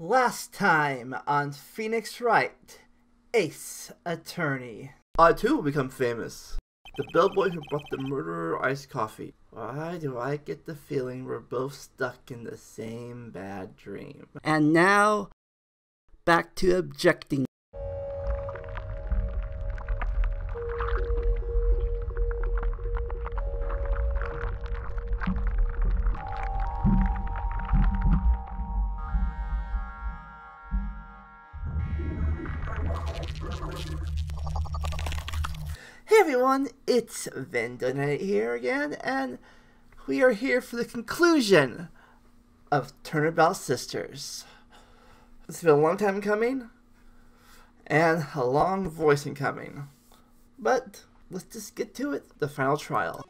Last time on Phoenix Wright, Ace Attorney. I too will become famous. The bellboy who brought the murderer iced coffee. Why do I get the feeling we're both stuck in the same bad dream? And now, back to objecting. It's Vendonite here again, and we are here for the conclusion of Turnabout Sisters. It's been a long time coming, and a long voicing coming. But let's just get to it, the final trial.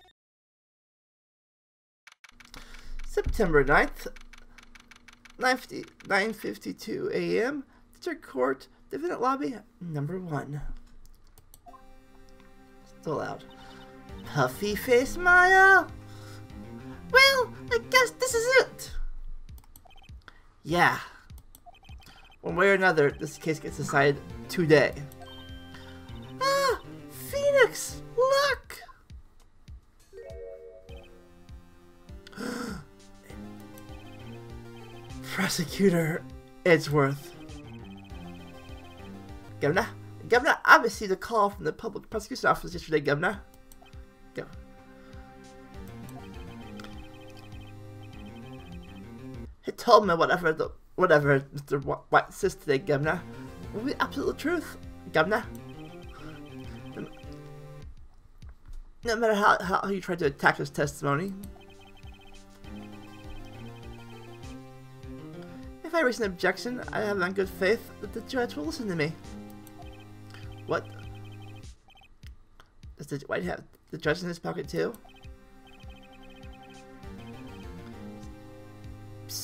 September 9th, 9.52 a.m., District Court, Defendant Lobby, number 1. Still loud. Puffy Face Maya? Well, I guess this is it. Yeah. One way or another, this case gets decided today. Ah! Phoenix! Look! Prosecutor Edgeworth. Governor? Governor, I received a call from the public prosecution office yesterday, Governor. Told me whatever the whatever Mr. White says today, Governor, will be absolute truth, Governor. No matter how, how you try to attack his testimony. If I raise an objection, I have on good faith that the judge will listen to me. What? Does the White have the judge in his pocket too?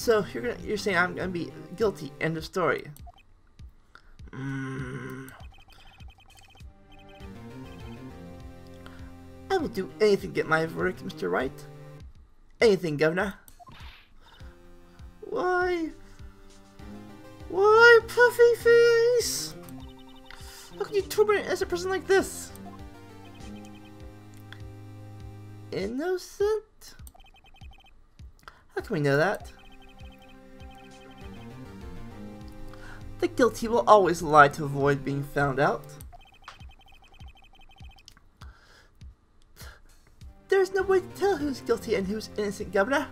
So you're gonna you're saying I'm gonna be guilty? End of story. Mm. I will do anything to get my verdict, Mr. Wright. Anything, Governor. Why? Why, puffy face? How can you torment as a person like this? Innocent? How can we know that? The guilty will always lie to avoid being found out. There's no way to tell who's guilty and who's innocent, Governor.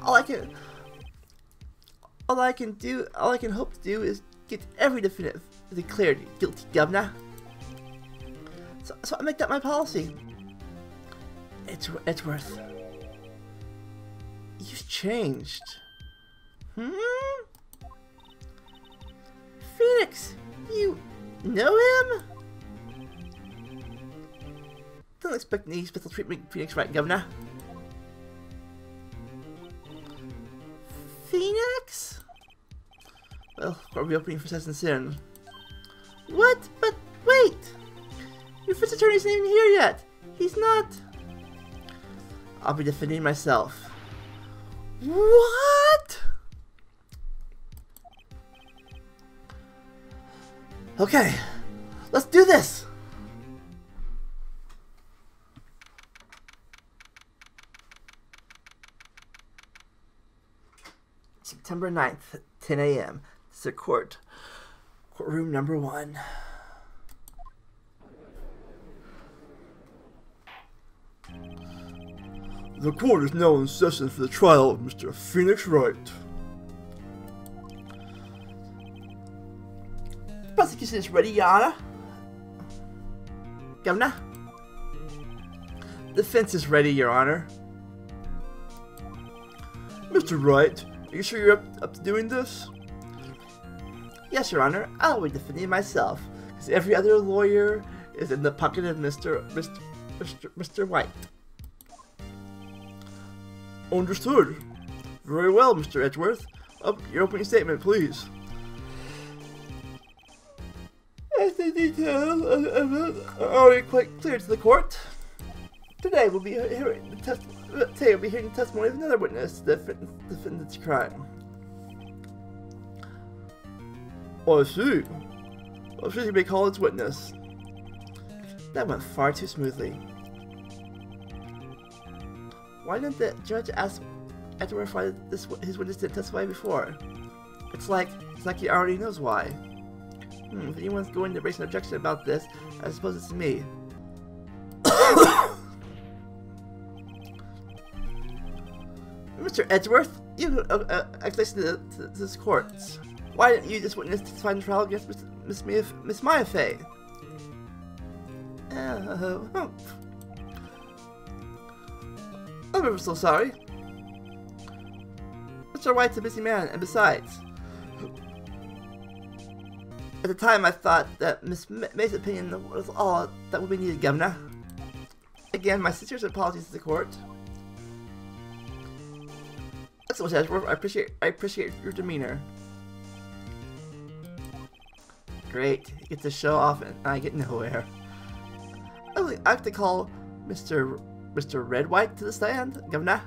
All I can... All I can do, all I can hope to do is get every defendant declared guilty, Governor. So, so I make that my policy. It's Edgeworth. You've changed. Hmm? Know him? Don't expect any special treatment, Phoenix, right, Governor? Phoenix? Well, court reopening for Session soon. What? But wait! Your first attorney isn't even here yet! He's not... I'll be defending myself. What? Okay, let's do this! September 9th, 10 a.m. This is court. Courtroom number one. The court is now in session for the trial of Mr. Phoenix Wright. Prosecution is ready, Your Honor. Governor? The defense is ready, Your Honor. Mr. Wright, are you sure you're up, up to doing this? Yes, Your Honor, I'll be defending myself, because every other lawyer is in the pocket of Mr. Mr. Mr. Mr. White. Understood. Very well, Mr. Edgeworth. Up your opening statement, please. As the details uh, uh, uh, are already quite clear to the court, today we'll be hearing the test. Today we'll be hearing the testimony of another witness to the defendant's crime. Oh, I see. Well, she may call its witness. That went far too smoothly. Why didn't the judge ask Edgeworth why this his witness didn't testify before? It's like it's like he already knows why. Hmm, if anyone's going to raise an objection about this, I suppose it's me. Mr. Edgeworth, you uh, uh, to, to this court. Why didn't you just witness testify in trial against Miss Miss Mia, Miss Maya? Oh, I'm ever so sorry. Mr. White's a busy man, and besides, at the time I thought that Miss May's opinion was all that would be needed, Governor. Again, my sincerest apologies to the court. Excellent, Edgeworth. I appreciate I appreciate your demeanor. Great, you get to show off and I get nowhere. I have to call Mr. Mr. Red White to the stand, Governor.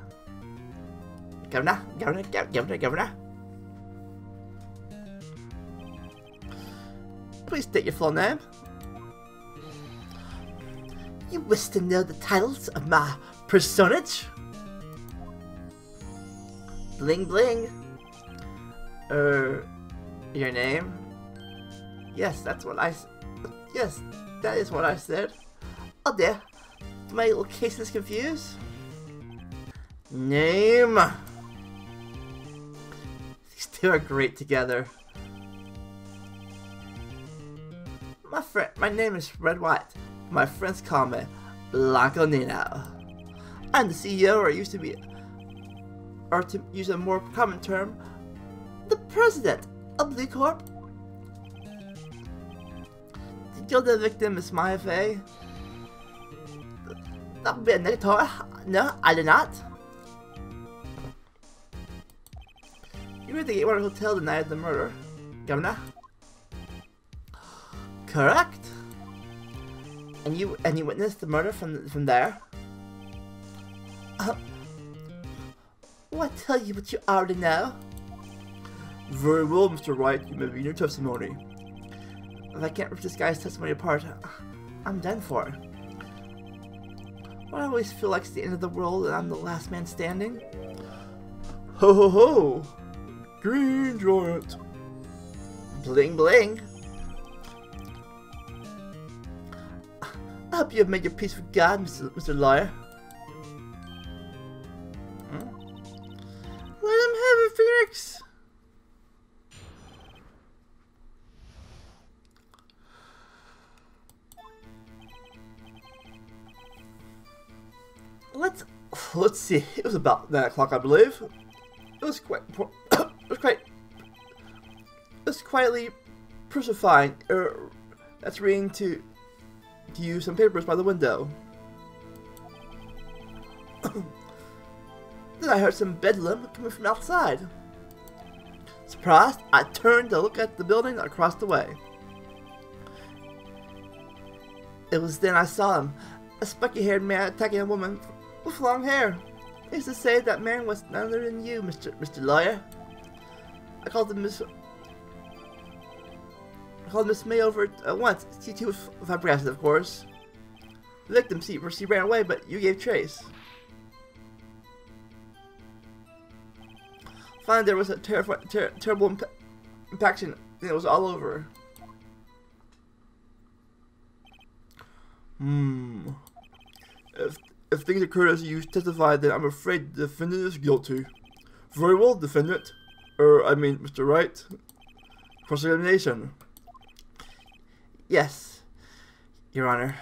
Governor, Governor, Governor, Governor. Please state your full name. You wish to know the titles of my personage? Bling bling. Er, your name? Yes, that's what I. Yes, that is what I said. Oh dear, my little case is confused. Name. These two are great together. Friend, my name is Red White. My friends call me Blanco Nino. I'm the CEO, or used to be, or to use a more common term, the president of Blue Corp. The victim is my Fey. That would be a negative. No, I did not. You were at the Gatewater Hotel the night of the murder, Governor. Correct. And you and you witnessed the murder from from there. Uh, what tell you what you already know? Very well, Mr. Wright. You may begin your testimony. If I can't rip this guy's testimony apart, I'm done for. Why I always feel like it's the end of the world and I'm the last man standing? Ho ho ho! Green Giant! Bling bling! I hope you have made your peace with God, Mr. Mr. Lawyer. Hmm? Let him have it, Phoenix! Let's let's see. It was about nine o'clock, I believe. It was quite. it was quite. It was quietly crucifying. Er, that's reading to to use some papers by the window. then I heard some bedlam coming from outside. Surprised, I turned to look at the building across the way. It was then I saw him, a spiky-haired man attacking a woman with long hair. Needless to say, that man was none other than you, Mr. Mr. Lawyer. I called him Miss. Called Miss May over at once. She too was flabbergasted, of course. The victim, she, she ran away, but you gave chase. Finally, there was a ter ter terrible imp impaction, and it was all over. Hmm. If if things occurred as you testified, then I'm afraid the defendant is guilty. Very well, defendant. Er, I mean, Mr. Wright. Cross-examination. Yes, Your Honor.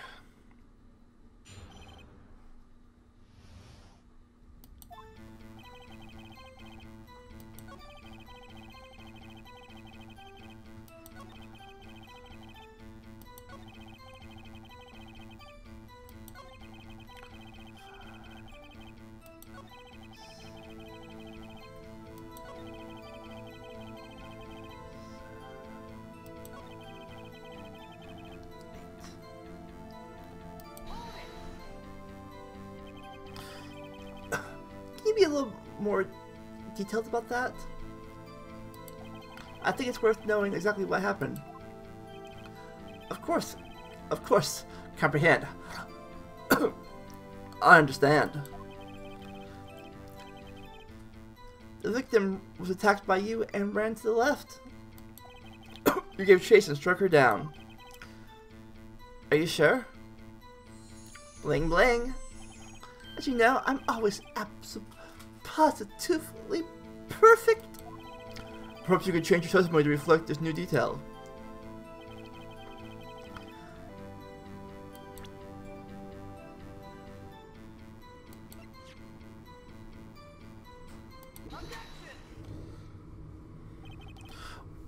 That? I think it's worth knowing exactly what happened. Of course, of course, comprehend. I understand. The victim was attacked by you and ran to the left. you gave chase and struck her down. Are you sure? Bling bling. As you know, I'm always absolutely positively perfect. Perhaps you could change your testimony to reflect this new detail.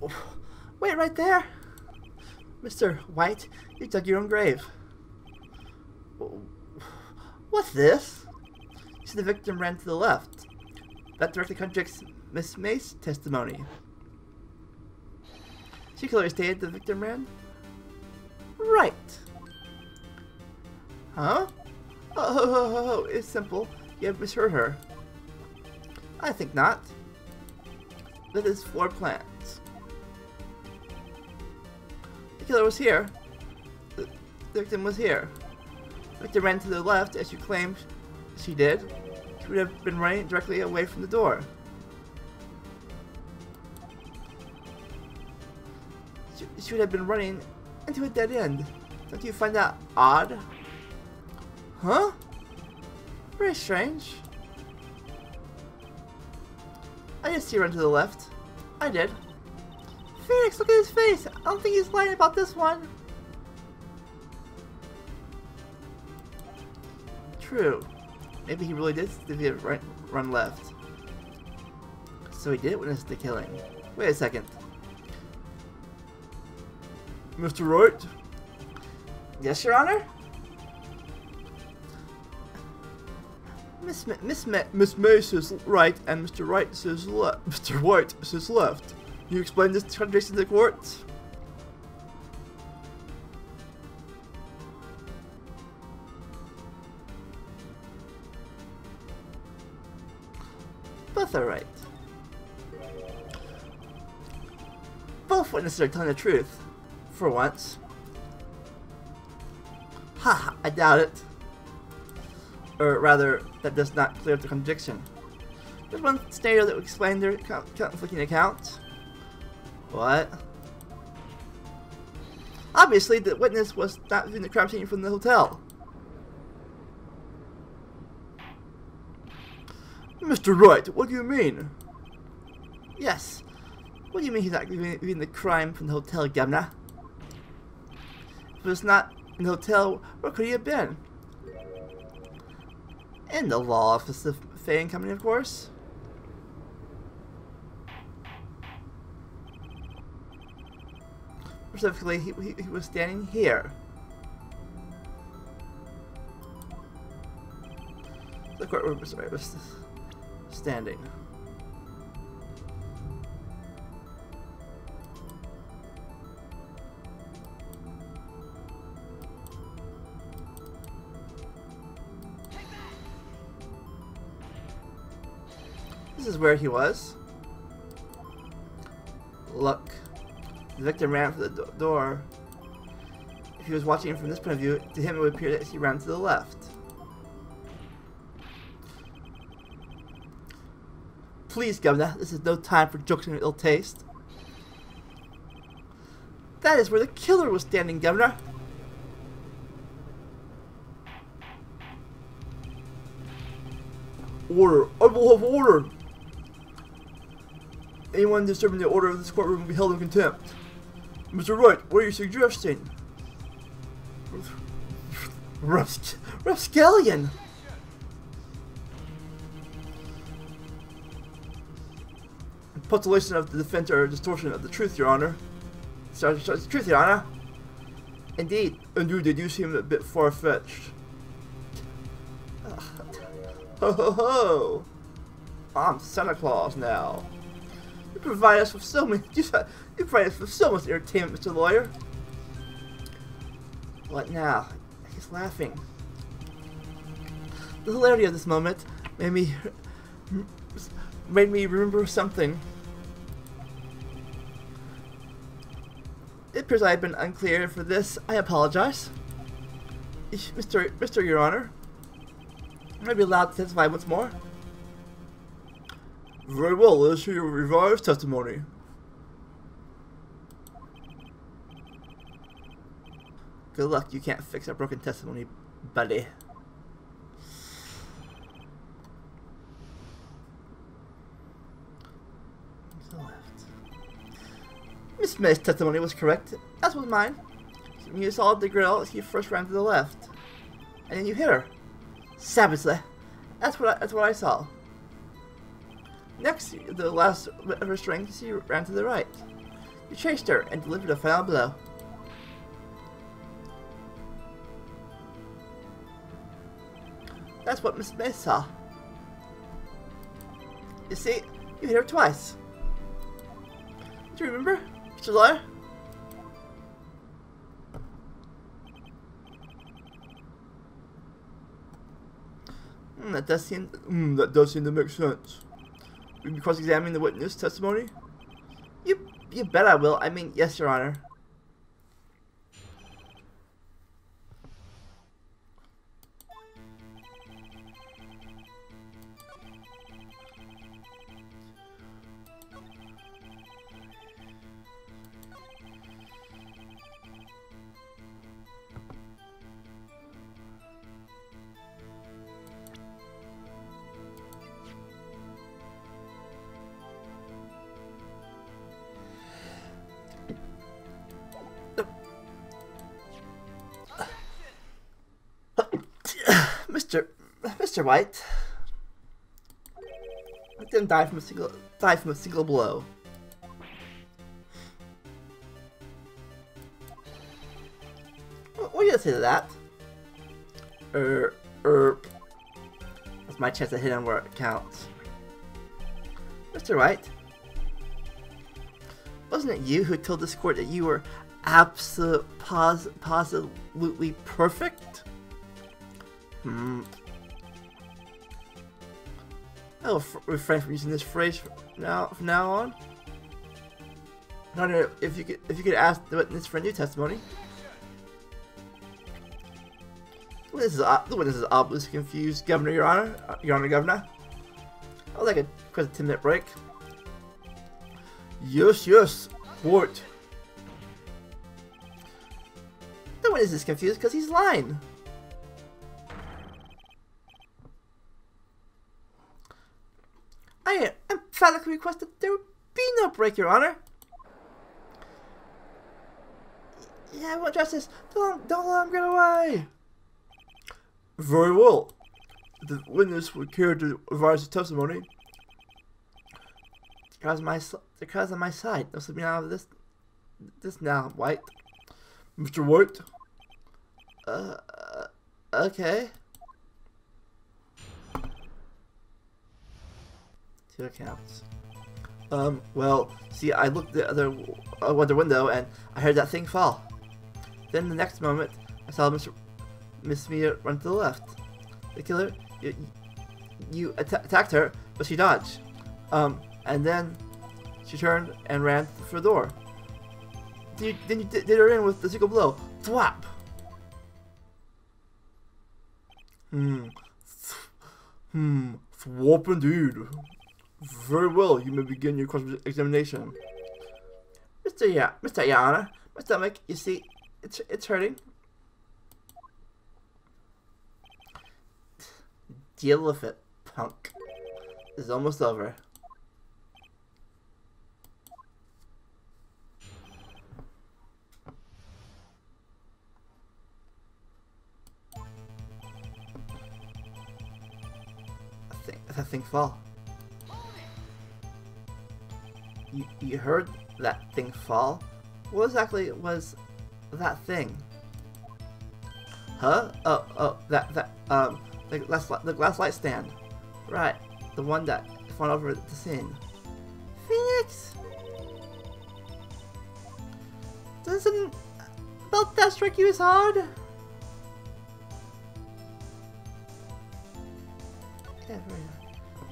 Oh, wait right there! Mr. White, you dug your own grave. What's this? You see the victim ran to the left. That directly contradicts Miss May's testimony. She clearly stated the victim ran. Right. Huh? Oh, oh, oh, oh, it's simple. You have misheard her. I think not. That is floor plans. The killer was here. The victim was here. The victim ran to the left, as you claimed she did. She would have been running directly away from the door. Would have been running into a dead end. Don't you find that odd? Huh? Very strange. I didn't see her run to the left. I did. Phoenix, look at his face! I don't think he's lying about this one. True. Maybe he really did run, run left. So he did witness the killing. Wait a second. Mr. Wright? Yes, Your Honor? Miss Ma Miss Ma Miss May says right and Mr. Wright says left. Mr. White says left. Can you explain this contradiction to the court? Both are right. Both witnesses are telling the truth. For once. Ha! I doubt it. Or rather, that does not clear up the contradiction. There's one scenario that would explain their conflicting accounts. What? Obviously, the witness was not viewing the crime scene from the hotel. Mr. Wright, what do you mean? Yes. What do you mean he's not viewing the crime from the hotel, Governor? Was not in the hotel, where could he have been? In the law office of Fey and Company, of course. Specifically, he, he, he was standing here. The courtroom was, was standing. Is where he was. Look. The victim ran for the do door. If he was watching from this point of view, to him it would appear that he ran to the left. Please, Governor, this is no time for jokes and ill taste. That is where the killer was standing, Governor. Order! I will have order! Anyone disturbing the order of this courtroom will be held in contempt. Mr. Wright, what are you suggesting? Rapscallion! Postulation of the defense or distortion of the truth, Your Honor. Sorry, sorry, the truth, Your Honor. Indeed. They do seem a bit far-fetched. Ho ho ho! I'm Santa Claus now. You provide us with so many. You, provide us with so much entertainment, Mr. Lawyer. What now? He's laughing. The hilarity of this moment made me made me remember something. it appears I have been unclear for this. I apologize. Mr. Mr. Your Honor, I be allowed to testify once more? Very well, let's hear your revised testimony. Good luck, you can't fix a broken testimony, buddy. Miss May's testimony was correct, as was mine. When you saw the girl, she first ran to the left. And then you hit her. Savagely. That's what I, that's what I saw. Next, the last bit of her strength, she ran to the right. You chased her and delivered a final blow. That's what Miss Smith saw. You see, you hit her twice. Do you remember, Mr. Lawyer? Hmm, that does seem. Hmm, that does seem to make sense. Will cross-examining the witness testimony? You, you bet I will. I mean, yes, Your Honor. Mr. White. I didn't die from a single die from a single blow. What, what do you say to that? Er, er. That's my chance to hit him where it counts. Mr. White. Wasn't it you who told this court that you were absolutely pos positively perfect? Hmm. I will refrain from using this phrase from now from now on. If you could if you could ask the witness for a new testimony. The witness is, the witness is obviously confused, Governor, Your Honor, uh, Your Honor, Governor. I would like a quick 10 minute break. Yes, yes, what? The witness is confused because he's lying. I emphatically request that there be no break, Your Honor. Yeah, I want justice. Don't, don't let him get away. Very well. The witness would care to revise his testimony. Because my because on my side. Will be out of this this now, White. Mr. White. Uh, uh okay. Two accounts. Um, well, see, I looked the other uh, other window and I heard that thing fall. Then the next moment, I saw Mr. Miss Mia run to the left. The killer, you, you atta attacked her, but she dodged. Um, and then she turned and ran for the door. Then you, then you did her in with the single blow. Thwap! Hmm. Hmm. Thwap indeed. Very well, you may begin your cross-examination. Mr. Yeah, Mr. Yana, my stomach, you see, it's, it's hurting. Deal with it, punk. It's almost over. I think that thing fall. You, you heard that thing fall? What exactly was that thing? Huh? Oh, oh, that, that, um, the glass, the glass light stand. Right, the one that fell over the scene. Phoenix! Doesn't about that strike you as hard? Yeah.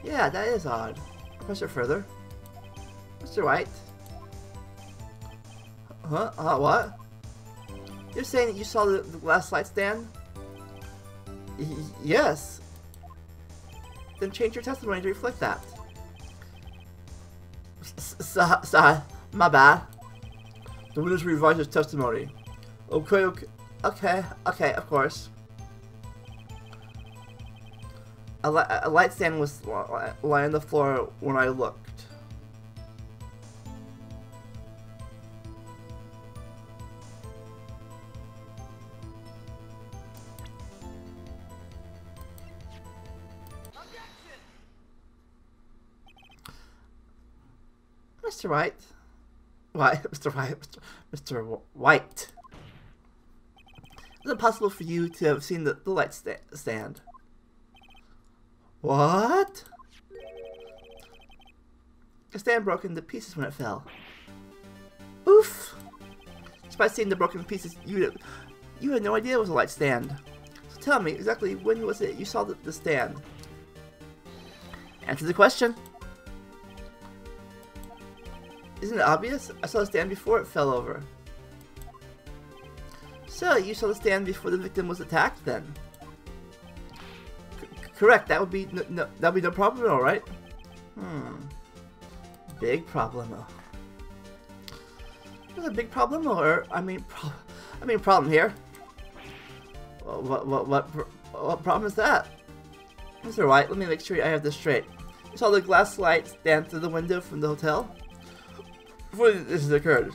Yeah, that is odd. Press it further. Mr. White. Huh? Uh, what? You're saying that you saw the, the glass light stand? Y yes. Then change your testimony to reflect that. Sorry, my bad. The witness revised his testimony. Okay, okay. Okay, okay, of course. A, li a light stand was lying on the floor when I looked. Mr. White. Why, Mr. White, Mr. White. Is it possible for you to have seen the, the light sta stand? What? The stand broke into pieces when it fell. Oof! Despite seeing the broken pieces, you you had no idea it was a light stand. So tell me, exactly when was it you saw the, the stand? Answer the question. Isn't it obvious? I saw the stand before it fell over. So, you saw the stand before the victim was attacked then? C correct, that would be no, no, that would be no problem, all right? Hmm. Big problemo. There's a big problem, or I mean, I mean, problem here. What what what what problem is that? Mr. White, let me make sure I have this straight. You saw the glass light stand through the window from the hotel? Before this has occurred.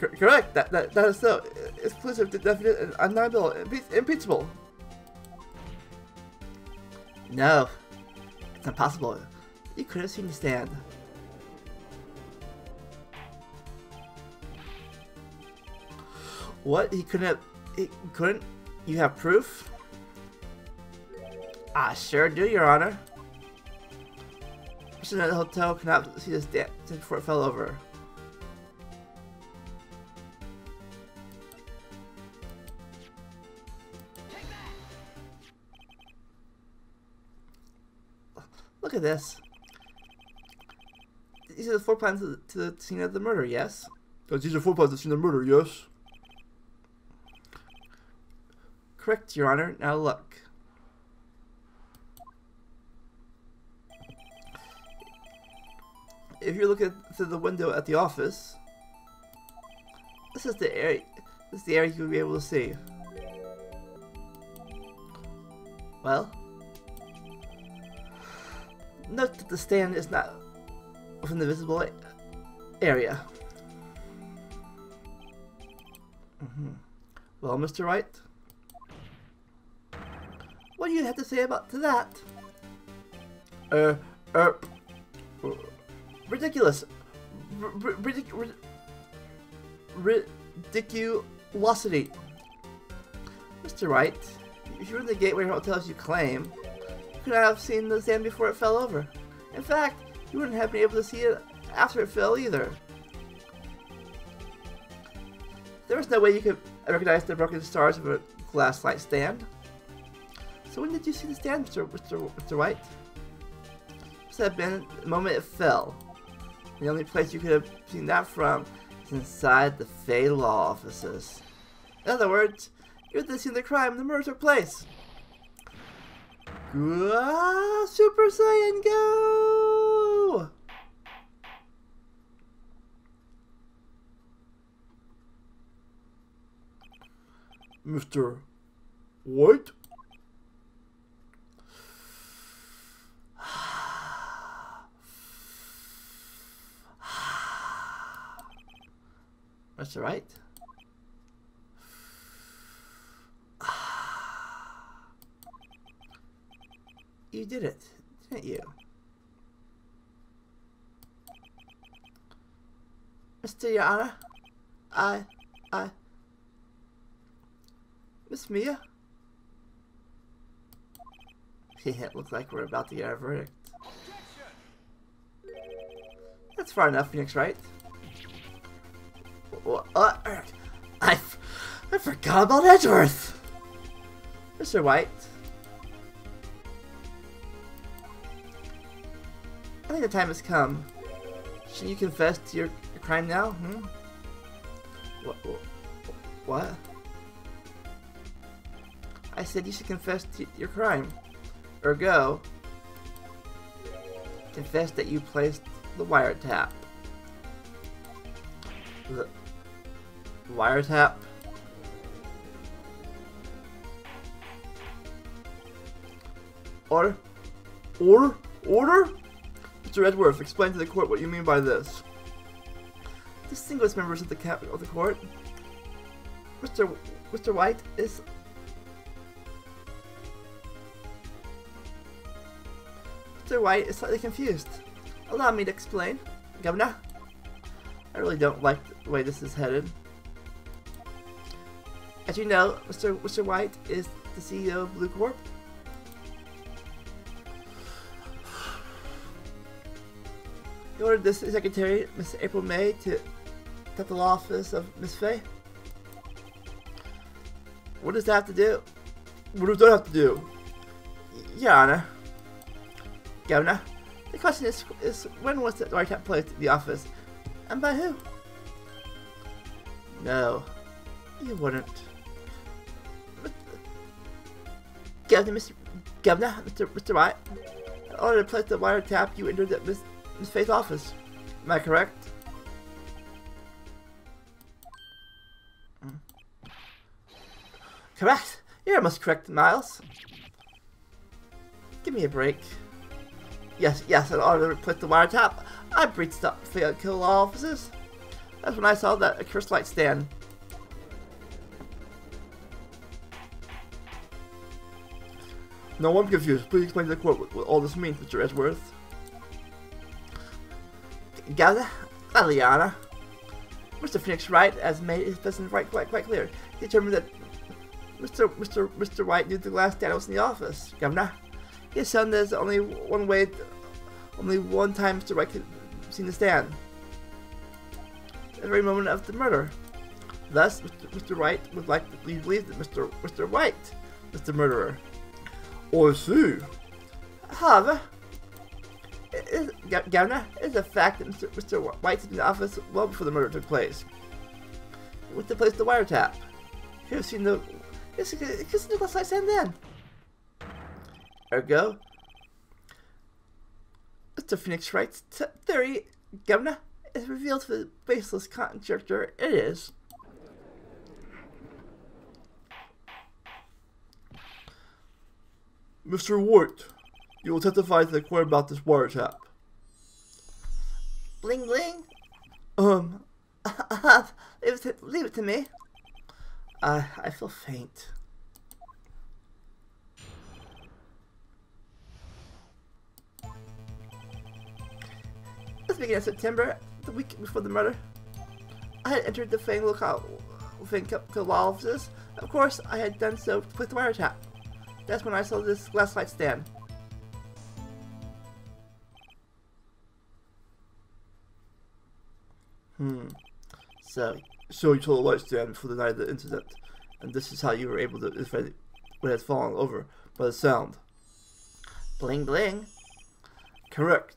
C correct. That that that is so exclusive, definite, and undeniable, impe impeachable. No, it's impossible. You could have seen the stand. What? He couldn't have... He couldn't? You have proof? I sure do, Your Honor person at the hotel cannot see this dance before it fell over. Look at this. These are the floor plans to the, to the scene of the murder, yes? These are floor plans to the scene of the murder, yes? Correct, Your Honor. Now look. If you look at through the window at the office, this is the area. This is the area you'll be able to see. Well, note that the stand is not within the visible area. Mm -hmm. Well, Mr. Wright, what do you have to say about to that? Uh, uh, ridiculous. R ridic ridiculosity. Mr. Wright, if you were in the Gatewater Hotel as you claim, you could have seen the sand before it fell over. In fact, you wouldn't have been able to see it after it fell either. There was no way you could recognize the broken stars of a glass light stand. So when did you see the stand, Mr. Mr. Mr. White? Must have been the moment it fell. The only place you could have seen that from is inside the Fey Law offices. In other words, you're the scene of the crime the murder took place. Ah, Super Saiyan Go! Mr. White? That's right. You did it, didn't you? Mr. Yana, I, I, Miss Mia? Yeah, it looks like we're about to get our verdict. That's far enough, Phoenix, right? What? Uh, I, I forgot about Edgeworth! Mr. White. I think the time has come. Should you confess to your crime now? Hmm? What? What? I said you should confess to your crime. Ergo, confess that you placed the wiretap. The wiretap? Or, Order? Order? Mr. Edgeworth, explain to the court what you mean by this. Distinguished members of the cap of the court, Mr. Mr. White is Mr. White is slightly confused. Allow me to explain, Governor. I really don't like the way this is headed. As you know, Mr. Mr. White is the CEO of Blue Corp. He ordered this secretary, Miss April May, to the law office of Miss Fey. What does that have to do? What does that have to do? Your Honor. Governor, the question is, is when was the wiretap placed in the office? And by who? No, you wouldn't. Governor, Mr. Governor, Mr. Mr. White, in order to place the wiretap, you entered at Miss, Miss Faith's office. Am I correct? Correct. You're almost correct, Miles. Give me a break. Yes, yes, in order to put the wiretap, I breached up the kill law offices. That's when I saw that accursed light stand. No, I'm confused. Please explain to the court what, all this means, Mr. Edgeworth. Gather, Liliana. Mr. Phoenix Wright has made his business right quite quite clear. He determined that Mr. Mr. Mr. White knew the last stand was in the office. Governor, he has shown there's only one way, only one time Mr. White could have seen the stand. At the very moment of the murder. Thus, Mr. Mr. White would like to believe that Mr. Mr. White was the murderer. See. However, is, Governor, it is a fact that Mr. Mr. White's in the office well before the murder took place. He went to place the wiretap. Could have seen the. Seen the glass light stand then. Ergo, Mr. Phoenix Wright's theory, Governor, is revealed to be baseless conjecture. It is. Mr. White, you will testify to the court about this wiretap. Bling bling. Um, leave, it to, leave it to me. Uh, I feel faint. This began in September, the week before the murder. I had entered the Fang lookout Fang offices. Of course, I had done so to put the wiretap. That's when I saw this glass light stand. Hmm. So, so you saw the light stand for the night of the incident, and this is how you were able to identify what had fallen over by the sound. Bling bling. Correct.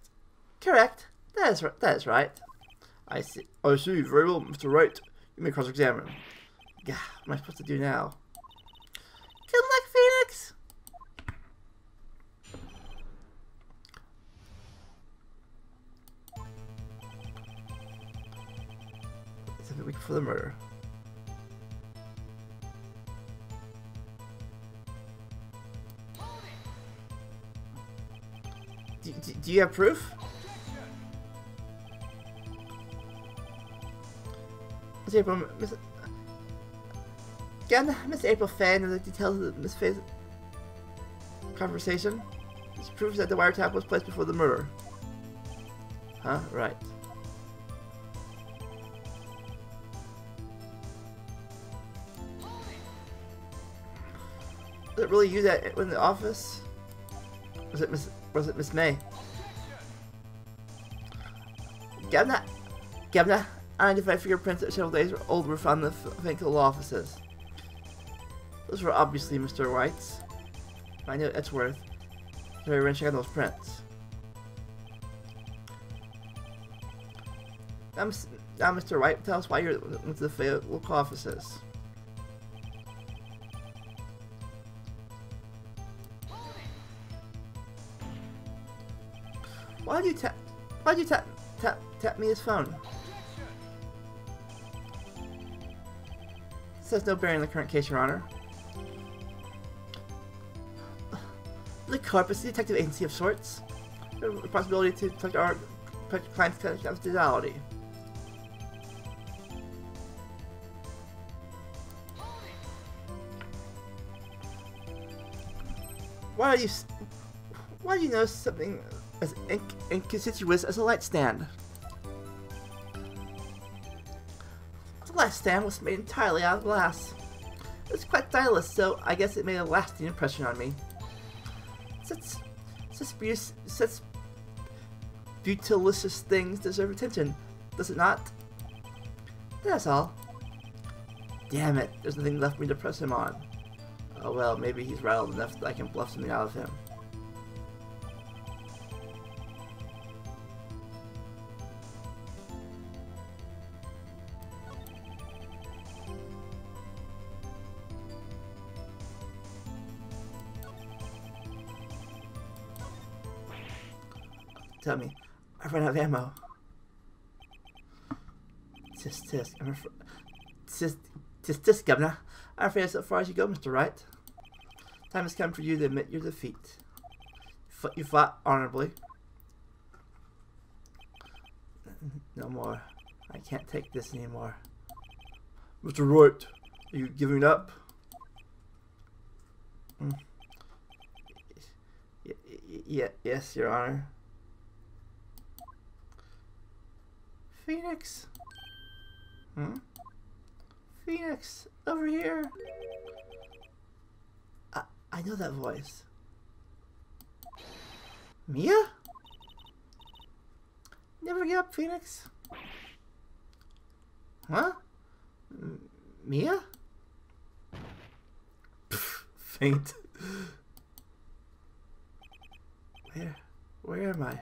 Correct. That is that is right. I see. I see. Very well, Mr. Wright. You may cross-examine. Yeah, what am I supposed to do now? Murder. Do, do, do you have proof? Miss April, Miss... Again, Miss April Fan and the details of Miss Fey's conversation. This proves that the wiretap was placed before the murder. Huh? Right. It really you that in the office? Was it Miss? Was it Miss May? Gavna, Gavna, I identified fingerprints that several days old were found in the Fankle offices. Those were obviously Mr. White's. I know Edgeworth. Very check on those prints. Now, Mr. White, tell us why you're went to the local offices. Why'd you tap? Why'd you tap tap tap me his phone? Says no bearing on the current case, Your Honor. The Corpus Detective Agency of sorts. The responsibility to protect our protect client's confidentiality. Why are you? Why do you know something as inc inconspicuous as a light stand? The light stand was made entirely out of glass. It was quite stylish, so I guess it made a lasting impression on me. Such, such, such beautilicious things deserve attention, does it not? That's all. Damn it, there's nothing left for me to press him on. Oh well, maybe he's rattled enough that I can bluff something out of him. Tell me, I ran out of ammo. Tisk tisk, I'm afraid. Tisk tisk tisk, Governor. I'm afraid that's as far as you go, Mr. Wright. Time has come for you to admit your defeat. You fought honorably. No more. I can't take this anymore. Mr. Wright, are you giving up? Mm. Y yes, Your Honor. Phoenix? Hmm? Phoenix, over here. I, I know that voice. Mia? Never give up, Phoenix. Huh? M Mia? Faint. Where? Where am I?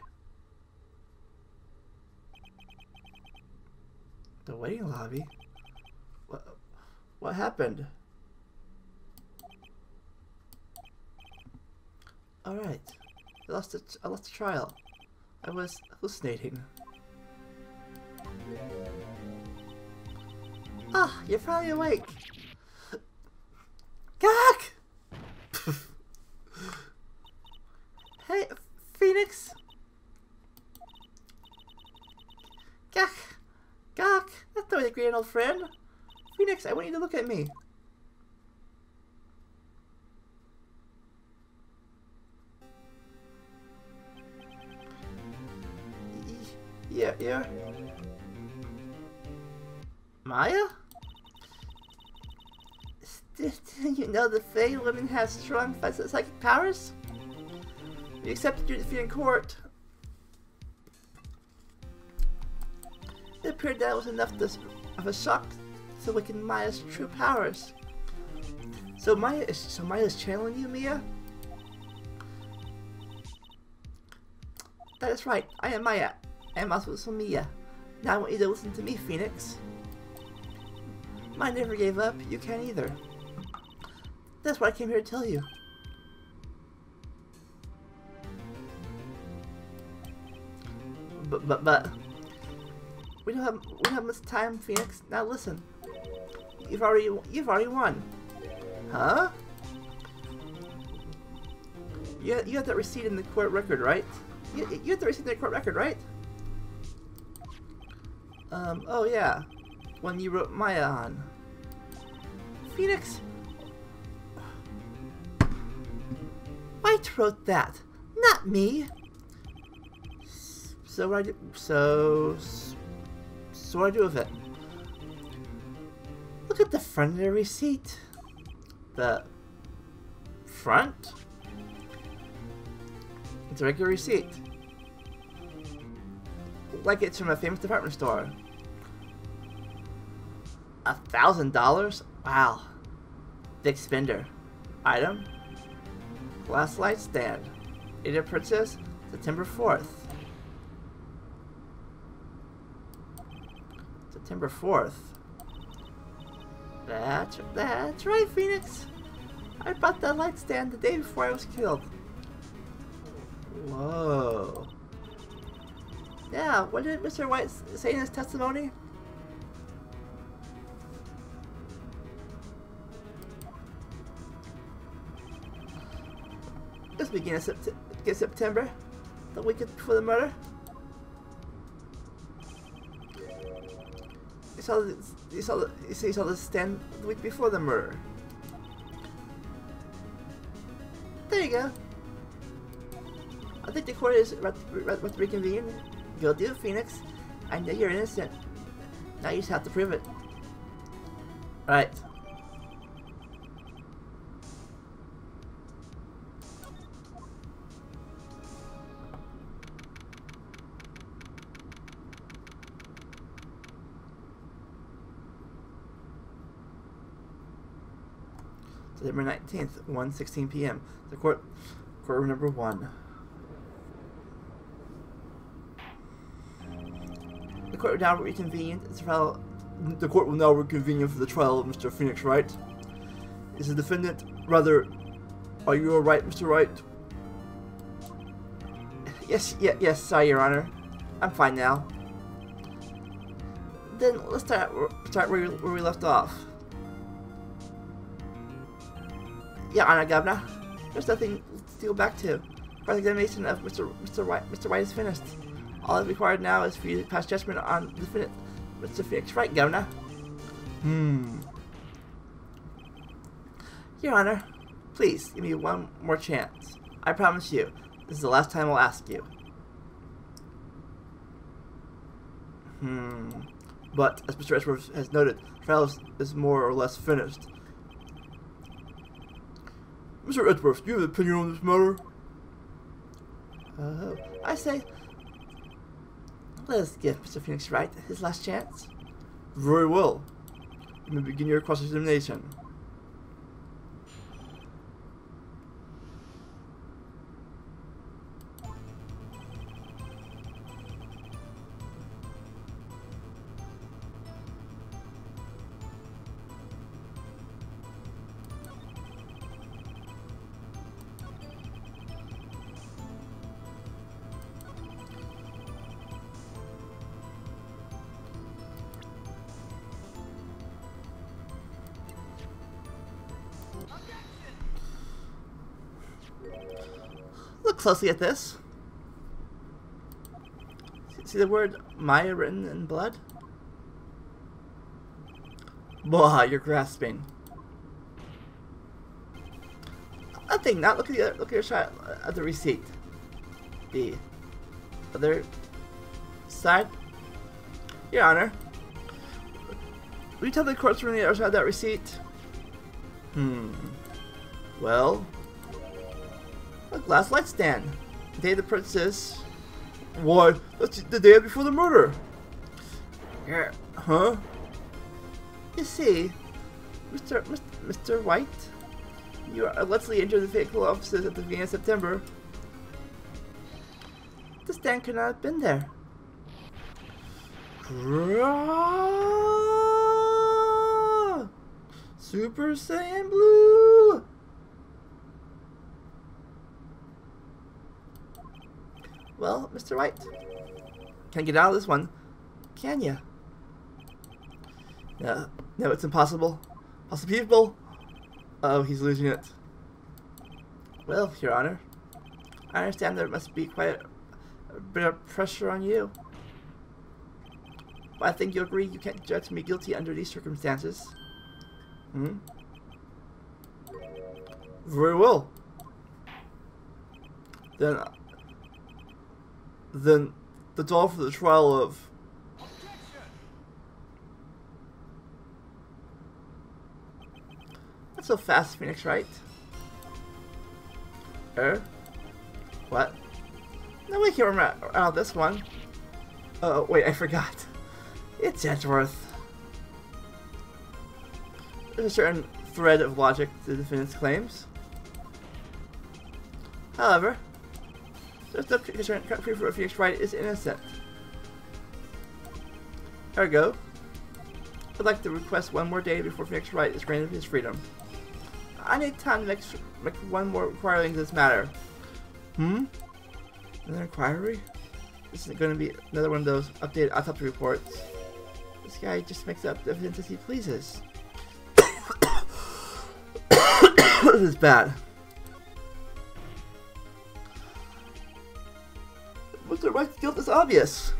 The waiting lobby? What, what happened? Alright. I lost, a, I lost a trial. I was hallucinating. Ah, you're finally awake! Gak! hey, Phoenix! Gak! Not great old friend! Phoenix, I want you to look at me! Yeah, yeah. Maya? Did you know the Fey women have strong psychic powers? You accepted your defeat in court. It appeared that was enough to, of a shock to awaken Maya's true powers. So Maya is so Maya's channeling you, Mia? That is right. I am Maya. I am also Mia. Now I want you to listen to me, Phoenix. Mine never gave up. You can't either. That's what I came here to tell you. But but but we don't have we don't have much time, Phoenix. Now listen. You've already you've already won. Huh? You you have that receipt in the court record, right? You you have the receipt in the court record, right? Um. Oh yeah, one you wrote Maya on. Phoenix. White wrote that, not me. So I do? So so what do I do with it? Look at the front of the receipt. The front? It's a regular receipt. Like it's from a famous department store. A thousand dollars? Wow. Big spender. Item? Glass light stand. Ada Princess, September 4th. September 4th. That's, that's right, Phoenix. I bought that light stand the day before I was killed. Whoa. Yeah, what did Mr. White say in his testimony? This beginning Sept September, the week before the murder. You saw the, you saw the, you saw the stand the week before the murder. There you go. I think the court is about to reconvene. Guilty of Phoenix. I know you're innocent. Now you just have to prove it. Right. September 19th, 1.16 p.m. The court, courtroom number one. The court will now trial. The court will now reconvene for the trial of Mr. Phoenix Wright. Is the defendant rather? Are you all right, Mr. Wright? Yes, yeah, yes, sorry, Your Honor. I'm fine now. Then let's start start where, where we left off. Yeah, Honor Governor. There's nothing to go back to. Cross-examination of Mr. Mr. White Mr. White is finished. All that's required now is for you to pass judgment on the defendant, Mr. Phoenix Wright, Governor. Hmm. Your Honor, please give me one more chance. I promise you, this is the last time I'll ask you. Hmm. But, as Mr. Edgeworth has noted, trial is more or less finished. Mr. Edgeworth, do you have an opinion on this matter? Uh, I say, let us give Mr. Phoenix Wright his last chance. Very well. You may begin your cross-examination. Closely at this. See the word Maya written in blood? Blah, you're grasping. Nothing. Not look at the other, look at your side of the receipt. The other side. Your Honor. Will you tell the courts from the other side of that receipt? Hmm. Well, a glass light stand. The day the princess. What? that's the day before the murder. Yeah. Huh? You see, Mr. Mr. Mr. White, you allegedly entered the vehicle offices at the beginning of September. The stand could not have been there. Gra- Super Saiyan Blue! Well, Mr. White, can't get out of this one, can ya? No, no, it's impossible. Possible people. Oh, he's losing it. Well, Your Honor, I understand there must be quite a, a bit of pressure on you. But I think you'll agree you can't judge me guilty under these circumstances. Hmm? Very well. Then, then, the doll for the trial of. Not so fast, Phoenix, right? Er? What? No, we can't remember of this one. Oh, wait, I forgot. It's Edgeworth. There's a certain thread of logic to the defendant's claims. However, there's no concern proof that Phoenix Wright is innocent. Ergo, would like to request one more day before Phoenix Wright is granted his freedom. I need time to make, make one more inquiry into this matter. Hmm? Another inquiry? This is going to be another one of those updated autopsy reports. This guy just makes up evidence as he pleases. this is bad. Mr. Wright's guilt is obvious.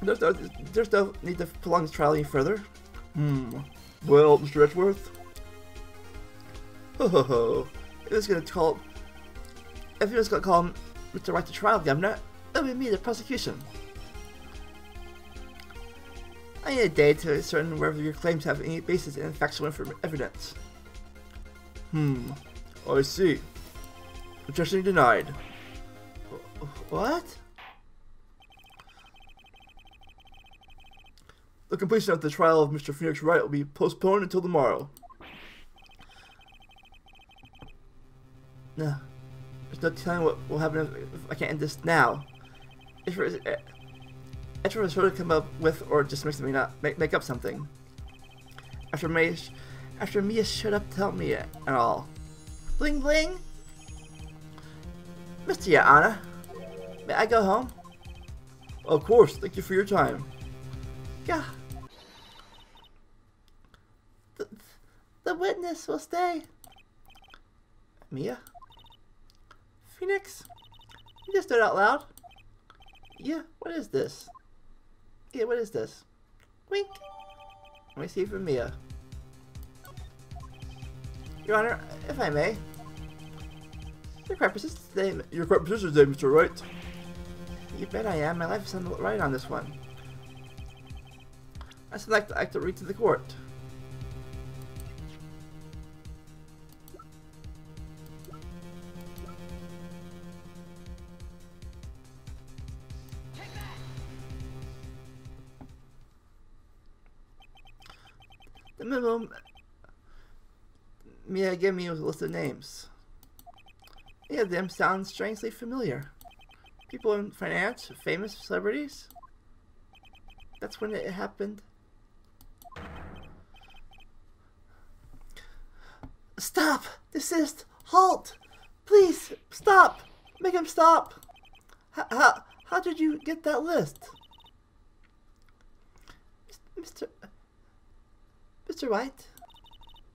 There's no, there's no need to prolong this trial any further. Hmm. Well, Mr. Edgeworth? Ho ho ho. If it's gonna call. If you're just gonna call him Mr. Wright to trial, Governor, it'll be me, the prosecution. I need a day to ascertain whether your claims have any basis in factual evidence. Hmm. I see. Objection denied. Wh- What? The completion of the trial of Mr. Phoenix Wright will be postponed until tomorrow. No. There's no telling what will happen if, I can't end this now. If eh, if was sort of come up with or just make something up, make, make up something. After sh- after Mia showed up to help me at all. Bling bling. Mr. Yana, may I go home? Of course, thank you for your time. Yeah. The, the witness will stay. Mia? Phoenix? You just said out loud. Yeah, what is this? Yeah, what is this? Wink. Let me see from Mia. Your Honor, if I may. Your correct position. Your today, Mr. Wright. You bet I am. My life is on the right on this one. I select the act to read to the court. The minimum Mia gave me a list of names. Any of them sound strangely familiar. People in finance, famous celebrities. That's when it happened. Stop! Desist! Halt! Please, stop! Make him stop! How, how, how did you get that list? Mr. Mr. White,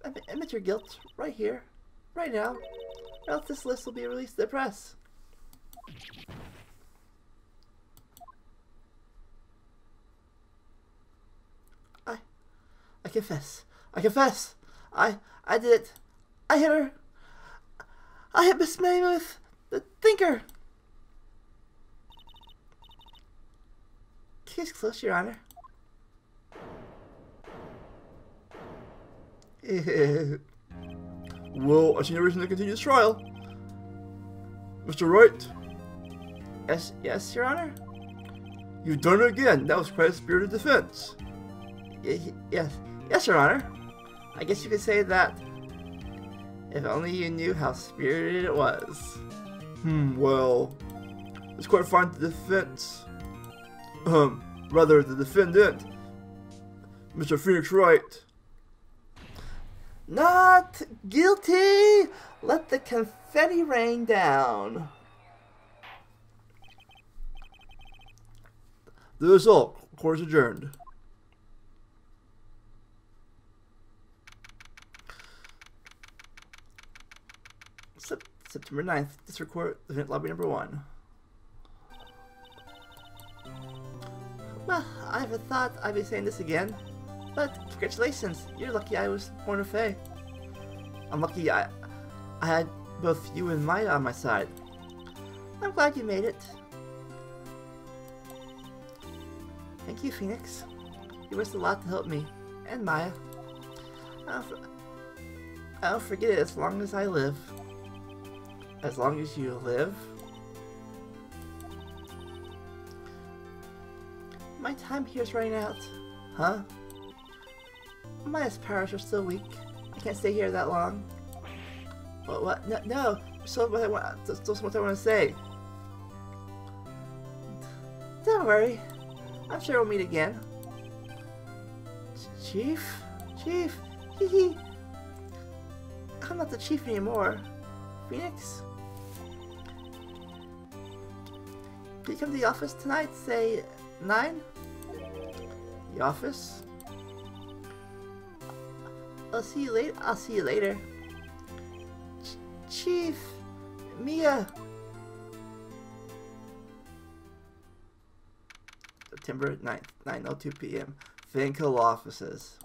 admit, admit your guilt right here, right now, or else this list will be released to the press. I confess. I confess. I, I did it. I hit her. I hit Miss Mammoth, the thinker. Case closed, Your Honor. well, I see no reason to continue this trial. Mr. Wright, Yes, yes, Your Honor. you've done it again. That was quite a spirited defense. Y- yes, yes, Your Honor. I guess you could say that. If only you knew how spirited it was. Hmm, well, it's quite fine to defense. Um, rather the defendant, Mr. Phoenix Wright. Not guilty! Let the confetti rain down. The result, court is adjourned. September 9th, District Court, Event Lobby Number 1. Well, I never thought I'd be saying this again, but congratulations, you're lucky I was born a Fey. I'm lucky I, I had both you and Maya on my side. I'm glad you made it. Thank you, Phoenix. You risked a lot to help me, and Maya. I'll, I'll forget it as long as I live. As long as you live. My time here's running out. Huh? Maya's powers are still weak. I can't stay here that long. What? What? No, no. So what I want. That's what I want to say. Don't worry. I'm sure we'll meet again. Chief? Chief? Hee hee. I'm not the chief anymore. Phoenix? Can you come to the office tonight, say 9? The office? I'll see you later. I'll see you later. Ch Chief, Mia. September 9th, 9.02 p.m. Finkel offices.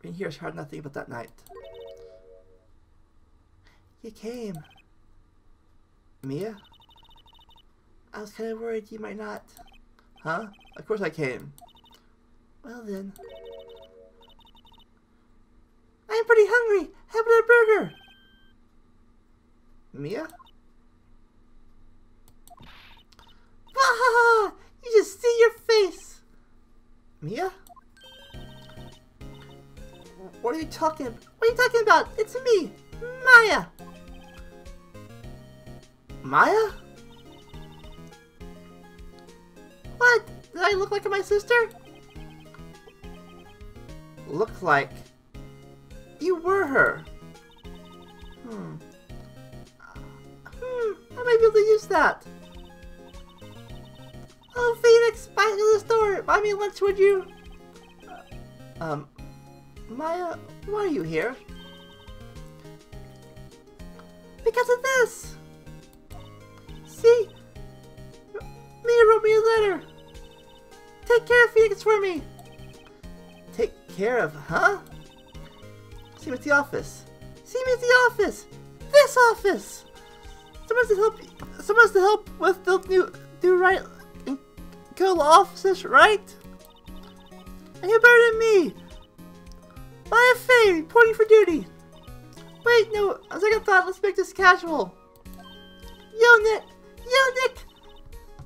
Being here has heard nothing but that night. You came. Mia? I was kind of worried you might not. Huh? Of course I came. Well then. I'm pretty hungry. How about a burger? Mia? Ah! You just see your face. Mia? What are you talking? What are you talking about? It's me, Maya. Maya? What? Did I look like my sister? Look like you were her. Hmm. Hmm, I might be able to use that. Oh, Phoenix, back to the store. Buy me lunch, would you? Um, Maya, why are you here? Because of this. For me. Take care of, huh? See me at the office. See me at the office. This office. Someone's to help. Someone's to help with the new do right and kill offices, right? And who better than me? Maya Fey, reporting for duty. Wait, no. On second thought, let's make this casual. Yo, Nick. Yo, Nick.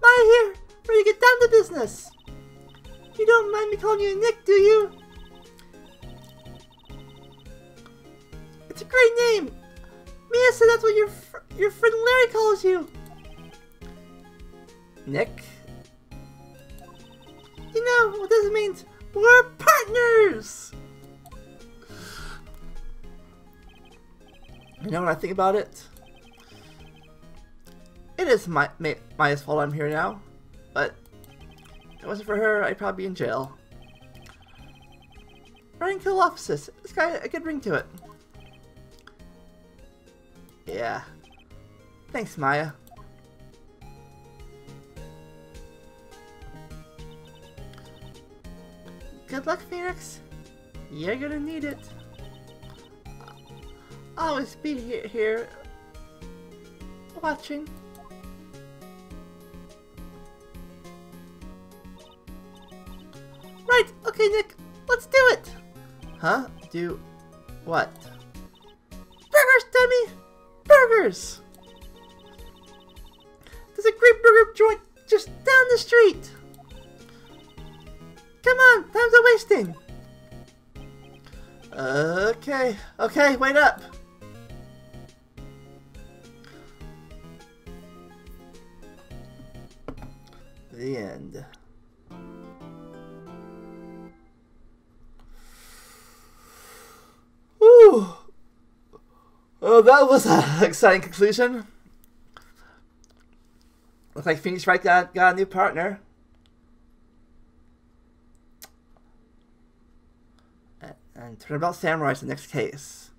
Maya here. Ready to get down to business. You don't mind me calling you Nick, do you? It's a great name. Mia said that's what your fr your friend Larry calls you. Nick? You know what this means? We're partners! You know what I think about it? It is my, my Maya's fault I'm here now, but if it wasn't for her, I'd probably be in jail. Kill offices. It's got a good ring to it. Yeah. Thanks, Maya. Good luck, Phoenix. You're gonna need it. I'll always be here, here watching. Okay, Nick, let's do it. Huh? Do what? Burgers, dummy! Burgers! There's a great burger joint just down the street. Come on, time's a wasting. Okay, okay, wait up. The end. Well, that was an exciting conclusion. Looks like Phoenix Wright got, got a new partner. And, and Turnabout Samurai's the next case.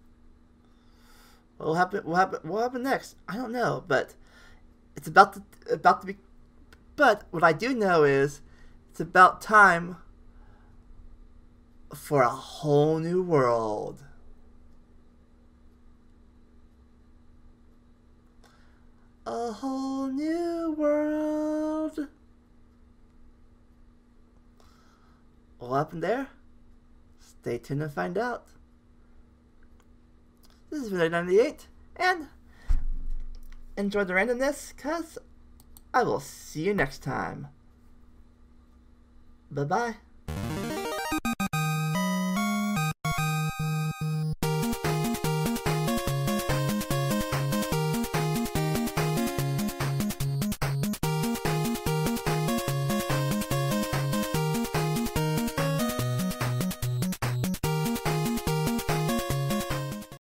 What will happen? What happen? What happen next? I don't know, but it's about to about to be. But what I do know is it's about time for a whole new world. A whole new world. What happened there? Stay tuned and find out. This is video 98, and enjoy the randomness, because I will see you next time. Bye-bye.